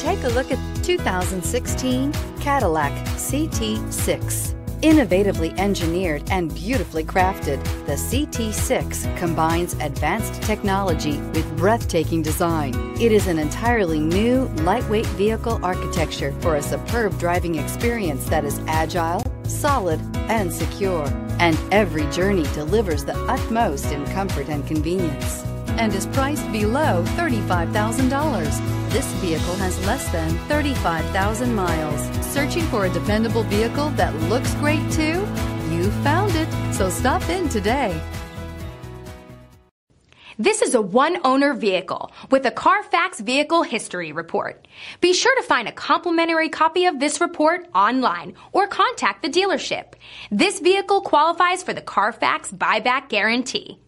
take a look at 2016 Cadillac CT6. Innovatively engineered and beautifully crafted, the CT6 combines advanced technology with breathtaking design. It is an entirely new, lightweight vehicle architecture for a superb driving experience that is agile, solid, and secure. And every journey delivers the utmost in comfort and convenience and is priced below $35,000. This vehicle has less than 35,000 miles. Searching for a dependable vehicle that looks great too? You found it, so stop in today. This is a one owner vehicle with a Carfax Vehicle History Report. Be sure to find a complimentary copy of this report online or contact the dealership. This vehicle qualifies for the Carfax Buyback Guarantee.